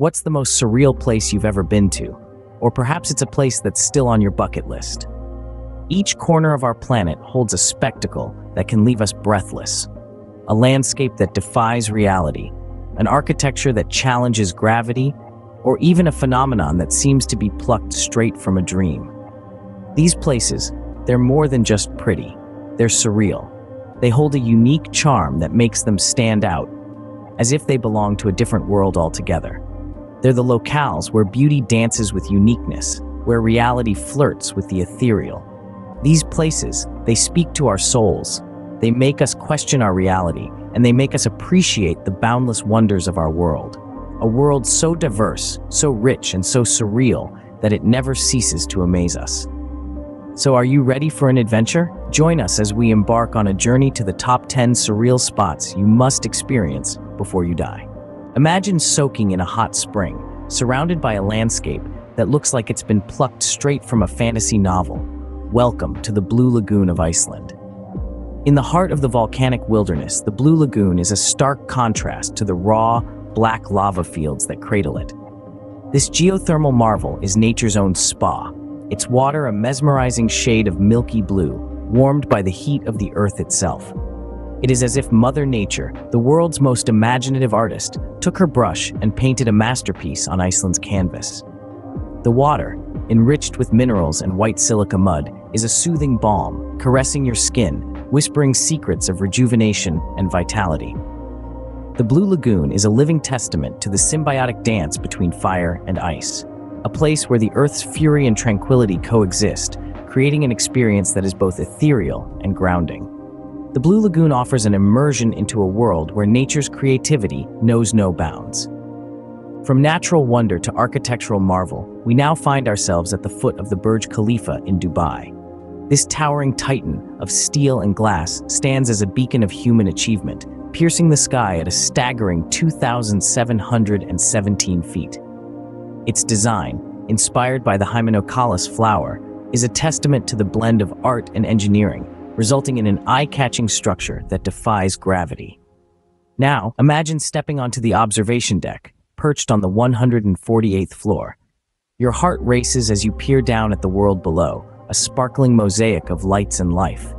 What's the most surreal place you've ever been to? Or perhaps it's a place that's still on your bucket list. Each corner of our planet holds a spectacle that can leave us breathless. A landscape that defies reality, an architecture that challenges gravity, or even a phenomenon that seems to be plucked straight from a dream. These places, they're more than just pretty. They're surreal. They hold a unique charm that makes them stand out, as if they belong to a different world altogether. They're the locales where beauty dances with uniqueness, where reality flirts with the ethereal. These places, they speak to our souls. They make us question our reality, and they make us appreciate the boundless wonders of our world. A world so diverse, so rich, and so surreal that it never ceases to amaze us. So are you ready for an adventure? Join us as we embark on a journey to the top 10 surreal spots you must experience before you die. Imagine soaking in a hot spring, surrounded by a landscape that looks like it's been plucked straight from a fantasy novel. Welcome to the Blue Lagoon of Iceland. In the heart of the volcanic wilderness, the Blue Lagoon is a stark contrast to the raw, black lava fields that cradle it. This geothermal marvel is nature's own spa, its water a mesmerizing shade of milky blue, warmed by the heat of the earth itself. It is as if Mother Nature, the world's most imaginative artist, took her brush and painted a masterpiece on Iceland's canvas. The water, enriched with minerals and white silica mud, is a soothing balm, caressing your skin, whispering secrets of rejuvenation and vitality. The Blue Lagoon is a living testament to the symbiotic dance between fire and ice a place where the Earth's fury and tranquility coexist, creating an experience that is both ethereal and grounding. The Blue Lagoon offers an immersion into a world where nature's creativity knows no bounds. From natural wonder to architectural marvel, we now find ourselves at the foot of the Burj Khalifa in Dubai. This towering titan of steel and glass stands as a beacon of human achievement, piercing the sky at a staggering 2,717 feet. Its design, inspired by the Hymenocallis flower, is a testament to the blend of art and engineering, resulting in an eye-catching structure that defies gravity. Now, imagine stepping onto the observation deck, perched on the 148th floor. Your heart races as you peer down at the world below, a sparkling mosaic of lights and life.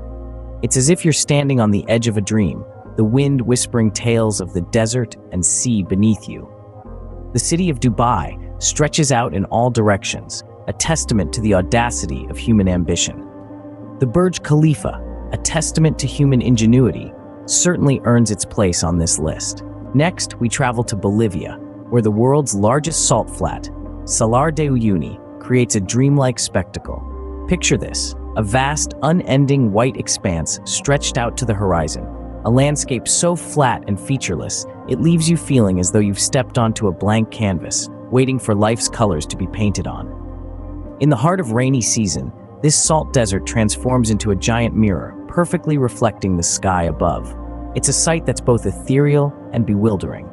It's as if you're standing on the edge of a dream, the wind whispering tales of the desert and sea beneath you. The city of Dubai stretches out in all directions, a testament to the audacity of human ambition. The Burj Khalifa, a testament to human ingenuity, certainly earns its place on this list. Next, we travel to Bolivia, where the world's largest salt flat, Salar de Uyuni, creates a dreamlike spectacle. Picture this, a vast, unending white expanse stretched out to the horizon, a landscape so flat and featureless, it leaves you feeling as though you've stepped onto a blank canvas, waiting for life's colors to be painted on. In the heart of rainy season, this salt desert transforms into a giant mirror, perfectly reflecting the sky above. It's a sight that's both ethereal and bewildering.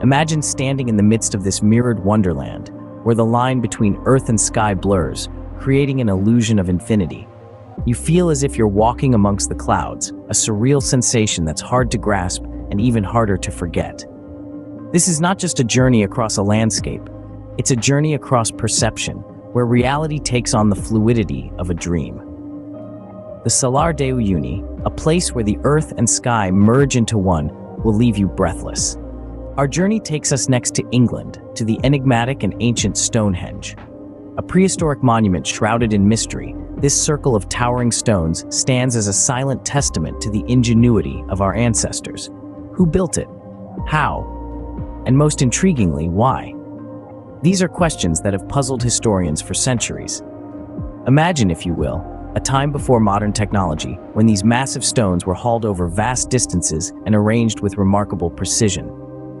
Imagine standing in the midst of this mirrored wonderland, where the line between earth and sky blurs, creating an illusion of infinity. You feel as if you're walking amongst the clouds, a surreal sensation that's hard to grasp and even harder to forget. This is not just a journey across a landscape, it's a journey across perception, where reality takes on the fluidity of a dream. The Salar de Uyuni, a place where the earth and sky merge into one, will leave you breathless. Our journey takes us next to England, to the enigmatic and ancient Stonehenge. A prehistoric monument shrouded in mystery, this circle of towering stones stands as a silent testament to the ingenuity of our ancestors. Who built it? How? And most intriguingly, why? These are questions that have puzzled historians for centuries. Imagine, if you will, a time before modern technology, when these massive stones were hauled over vast distances and arranged with remarkable precision.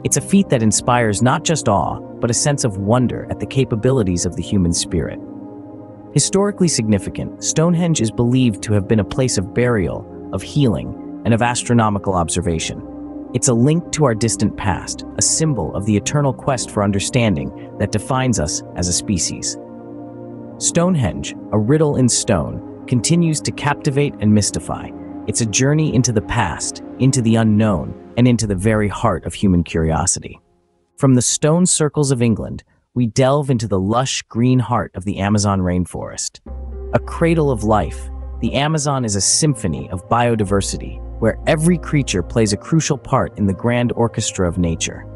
It's a feat that inspires not just awe, but a sense of wonder at the capabilities of the human spirit. Historically significant, Stonehenge is believed to have been a place of burial, of healing, and of astronomical observation. It's a link to our distant past, a symbol of the eternal quest for understanding that defines us as a species. Stonehenge, a riddle in stone, continues to captivate and mystify. It's a journey into the past, into the unknown, and into the very heart of human curiosity. From the stone circles of England, we delve into the lush green heart of the Amazon rainforest. A cradle of life, the Amazon is a symphony of biodiversity where every creature plays a crucial part in the grand orchestra of nature.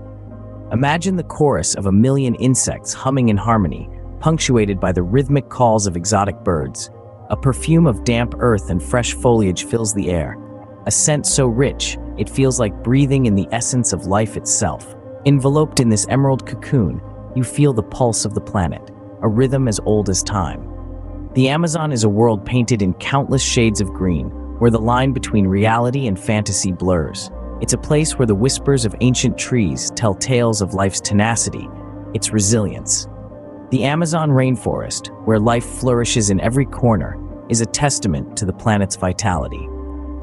Imagine the chorus of a million insects humming in harmony, punctuated by the rhythmic calls of exotic birds. A perfume of damp earth and fresh foliage fills the air, a scent so rich it feels like breathing in the essence of life itself. Enveloped in this emerald cocoon, you feel the pulse of the planet, a rhythm as old as time. The Amazon is a world painted in countless shades of green, where the line between reality and fantasy blurs. It's a place where the whispers of ancient trees tell tales of life's tenacity, its resilience. The Amazon rainforest, where life flourishes in every corner, is a testament to the planet's vitality.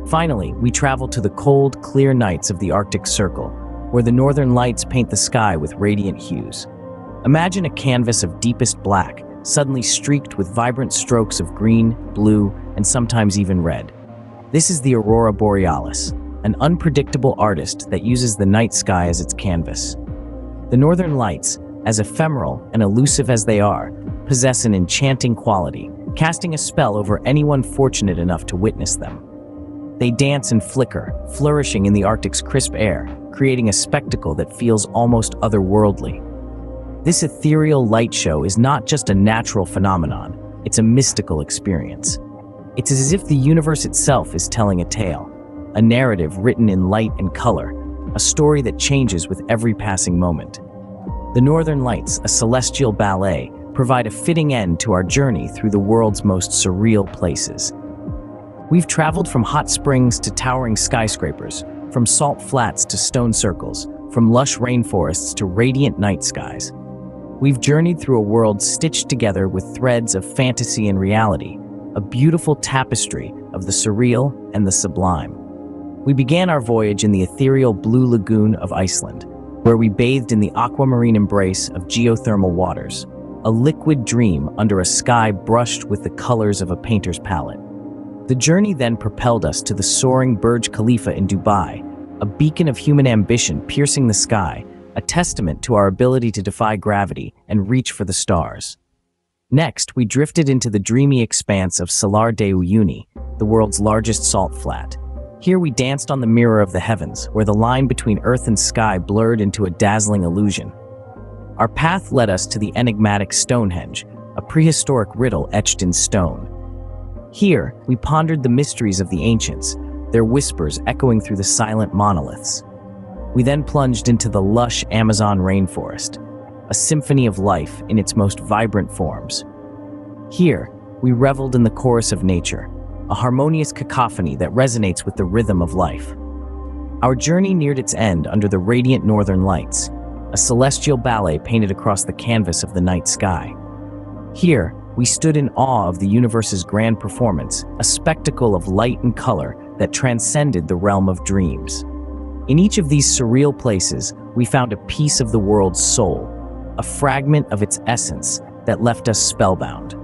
Finally, we travel to the cold, clear nights of the Arctic Circle, where the northern lights paint the sky with radiant hues. Imagine a canvas of deepest black, suddenly streaked with vibrant strokes of green, blue, and sometimes even red. This is the Aurora Borealis, an unpredictable artist that uses the night sky as its canvas. The northern lights, as ephemeral and elusive as they are, possess an enchanting quality, casting a spell over anyone fortunate enough to witness them. They dance and flicker, flourishing in the Arctic's crisp air, creating a spectacle that feels almost otherworldly. This ethereal light show is not just a natural phenomenon, it's a mystical experience. It's as if the universe itself is telling a tale, a narrative written in light and color, a story that changes with every passing moment. The Northern Lights, a celestial ballet, provide a fitting end to our journey through the world's most surreal places. We've traveled from hot springs to towering skyscrapers, from salt flats to stone circles, from lush rainforests to radiant night skies. We've journeyed through a world stitched together with threads of fantasy and reality, a beautiful tapestry of the surreal and the sublime. We began our voyage in the ethereal Blue Lagoon of Iceland, where we bathed in the aquamarine embrace of geothermal waters, a liquid dream under a sky brushed with the colors of a painter's palette. The journey then propelled us to the soaring Burj Khalifa in Dubai, a beacon of human ambition piercing the sky, a testament to our ability to defy gravity and reach for the stars. Next, we drifted into the dreamy expanse of Salar de Uyuni, the world's largest salt flat. Here we danced on the mirror of the heavens, where the line between earth and sky blurred into a dazzling illusion. Our path led us to the enigmatic Stonehenge, a prehistoric riddle etched in stone. Here, we pondered the mysteries of the ancients, their whispers echoing through the silent monoliths. We then plunged into the lush Amazon rainforest, a symphony of life in its most vibrant forms. Here, we reveled in the chorus of nature, a harmonious cacophony that resonates with the rhythm of life. Our journey neared its end under the radiant northern lights, a celestial ballet painted across the canvas of the night sky. Here, we stood in awe of the universe's grand performance, a spectacle of light and color that transcended the realm of dreams. In each of these surreal places, we found a piece of the world's soul, a fragment of its essence that left us spellbound.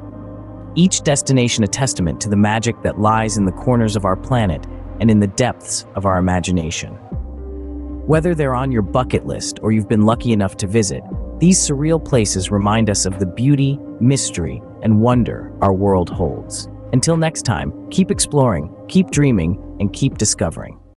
Each destination a testament to the magic that lies in the corners of our planet and in the depths of our imagination. Whether they're on your bucket list or you've been lucky enough to visit, these surreal places remind us of the beauty, mystery, and wonder our world holds. Until next time, keep exploring, keep dreaming, and keep discovering.